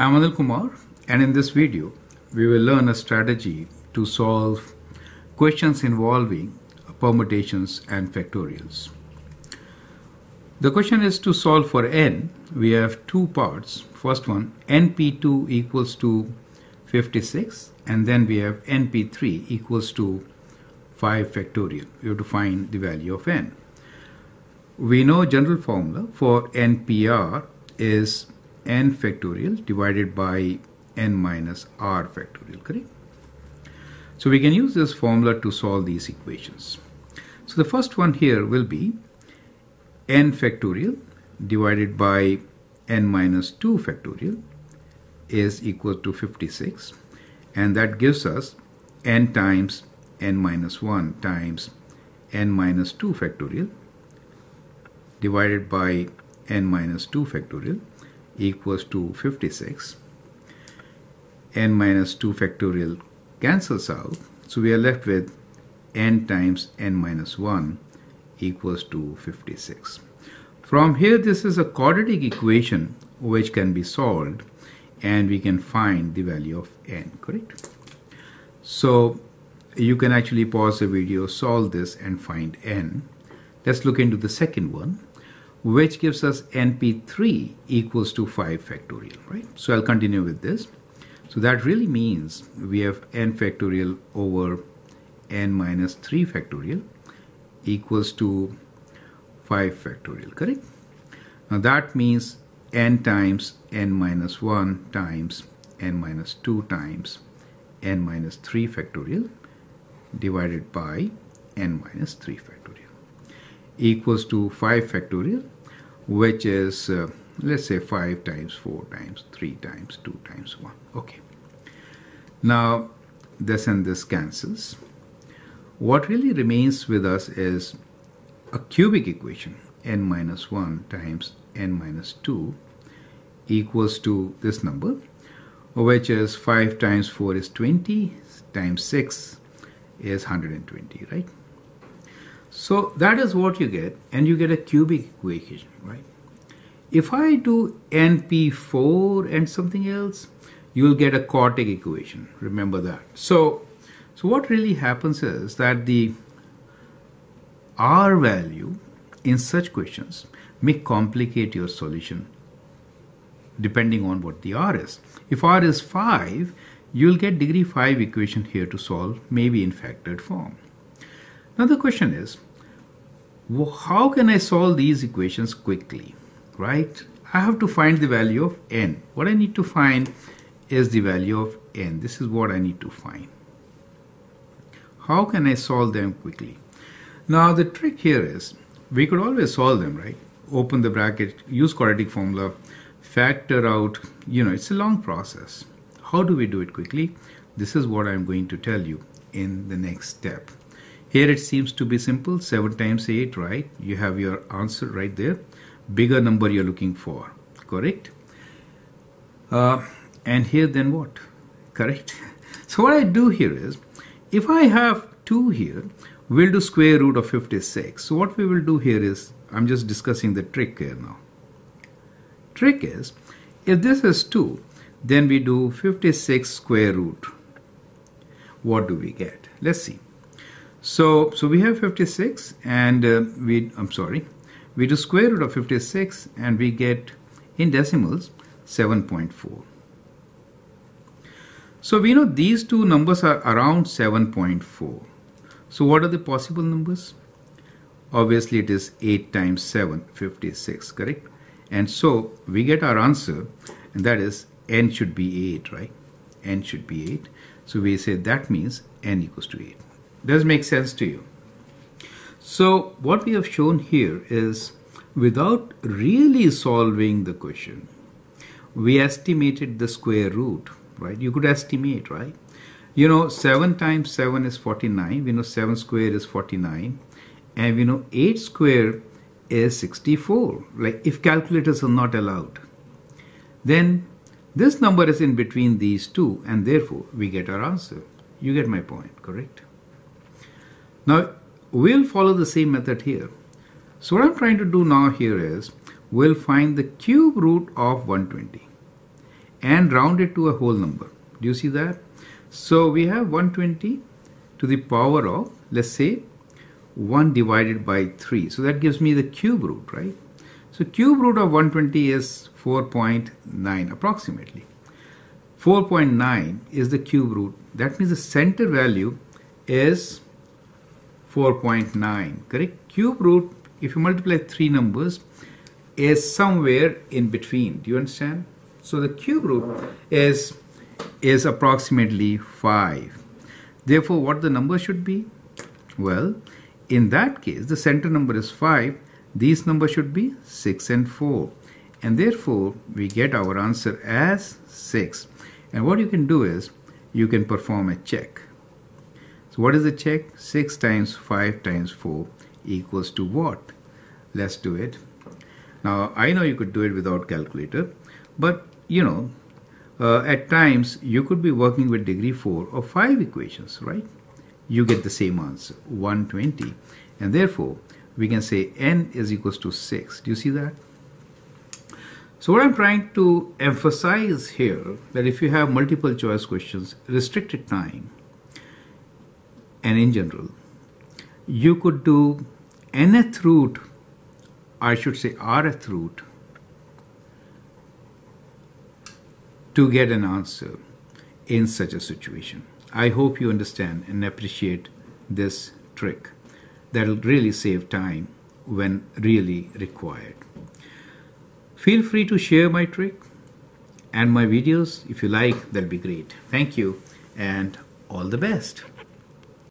I'm Anil Kumar and in this video we will learn a strategy to solve questions involving permutations and factorials. The question is to solve for n. We have two parts. First one np2 equals to 56 and then we have np3 equals to 5 factorial. We have to find the value of n. We know general formula for npr is n factorial divided by n minus r factorial, correct? So we can use this formula to solve these equations. So the first one here will be n factorial divided by n minus 2 factorial is equal to 56 and that gives us n times n minus 1 times n minus 2 factorial divided by n minus 2 factorial equals to 56. n minus 2 factorial cancels out. So we are left with n times n minus 1 equals to 56. From here, this is a quadratic equation which can be solved and we can find the value of n, correct? So you can actually pause the video, solve this and find n. Let's look into the second one which gives us np3 equals to 5 factorial, right? So I'll continue with this. So that really means we have n factorial over n minus 3 factorial equals to 5 factorial, correct? Now that means n times n minus 1 times n minus 2 times n minus 3 factorial divided by n minus 3 factorial equals to 5 factorial which is uh, let's say 5 times 4 times 3 times 2 times 1 okay. Now this and this cancels. What really remains with us is a cubic equation n minus 1 times n minus 2 equals to this number which is 5 times 4 is 20 times 6 is 120 right so that is what you get, and you get a cubic equation, right? If I do NP4 and something else, you'll get a quartic equation. Remember that. So, so what really happens is that the R value in such questions may complicate your solution depending on what the R is. If R is 5, you'll get degree 5 equation here to solve, maybe in factored form. Now the question is, how can I solve these equations quickly, right? I have to find the value of n. What I need to find is the value of n. This is what I need to find. How can I solve them quickly? Now the trick here is, we could always solve them, right? Open the bracket, use quadratic formula, factor out, you know, it's a long process. How do we do it quickly? This is what I'm going to tell you in the next step. Here it seems to be simple, 7 times 8, right? You have your answer right there. Bigger number you're looking for, correct? Uh, and here then what? Correct? So what I do here is, if I have 2 here, we'll do square root of 56. So what we will do here is, I'm just discussing the trick here now. Trick is, if this is 2, then we do 56 square root. What do we get? Let's see. So, so we have 56 and uh, we, I'm sorry, we do square root of 56 and we get in decimals 7.4. So we know these two numbers are around 7.4. So what are the possible numbers? Obviously it is 8 times 7, 56, correct? And so we get our answer and that is n should be 8, right? n should be 8. So we say that means n equals to 8 does make sense to you. So what we have shown here is without really solving the question, we estimated the square root, right? You could estimate, right? You know, 7 times 7 is 49. We know 7 square is 49. And we know 8 square is 64. Like if calculators are not allowed, then this number is in between these two and therefore we get our answer. You get my point, correct? Now, we'll follow the same method here. So what I'm trying to do now here is, we'll find the cube root of 120. and round it to a whole number. Do you see that? So we have 120 to the power of, let's say, 1 divided by 3. So that gives me the cube root, right? So cube root of 120 is 4.9 approximately. 4.9 is the cube root. That means the center value is 4.9, correct? Cube root, if you multiply three numbers, is somewhere in between. Do you understand? So the cube root is, is approximately 5. Therefore, what the number should be? Well, in that case, the center number is 5. These numbers should be 6 and 4. And therefore, we get our answer as 6. And what you can do is, you can perform a check. So what is the check? 6 times 5 times 4 equals to what? Let's do it. Now, I know you could do it without calculator, but you know, uh, at times you could be working with degree 4 or 5 equations, right? You get the same answer, 120. And therefore, we can say n is equals to 6. Do you see that? So what I'm trying to emphasize here, that if you have multiple choice questions, restricted time, and in general, you could do nth root, I should say rth root, to get an answer in such a situation. I hope you understand and appreciate this trick. That'll really save time when really required. Feel free to share my trick and my videos if you like, that'll be great. Thank you and all the best.